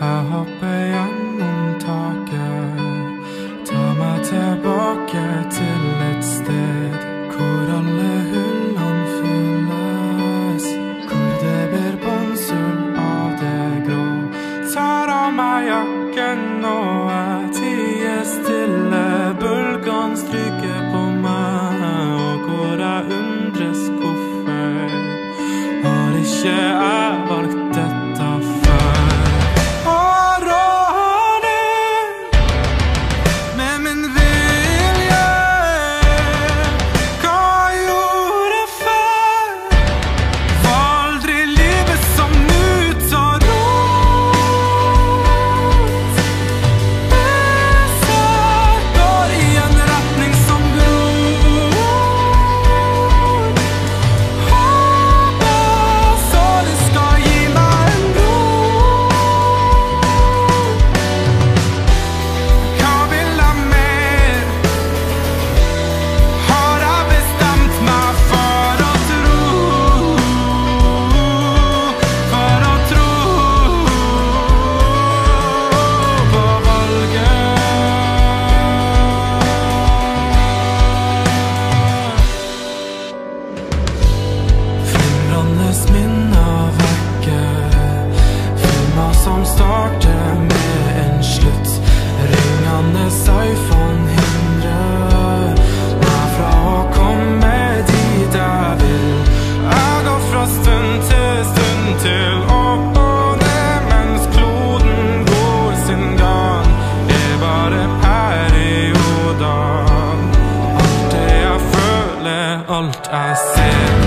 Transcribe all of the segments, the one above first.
Jeg hopper gjennom taket. Tar meg tilbake til et sted hvor alle hullene fylles. Hvor det blir bånnsull av det grå. Tar av meg jakken og jeg tier stille. Bølgene stryker. I said.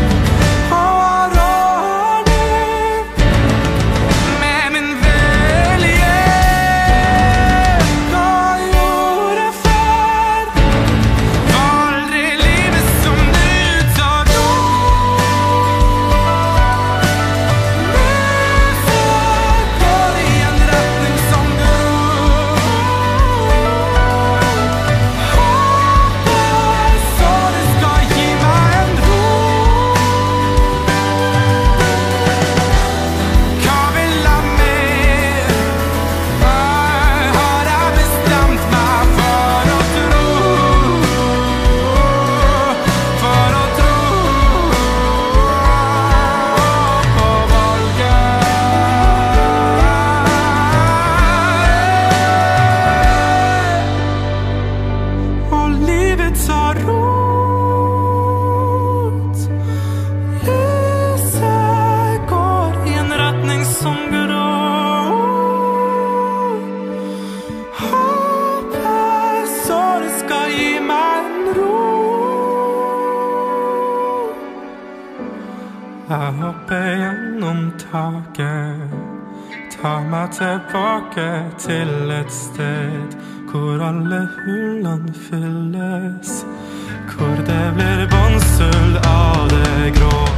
Jeg hopper gjennom taket. Ta meg tilbake til et sted hvor alle hullene fylles. Hvor det blir bånnsull av det grå.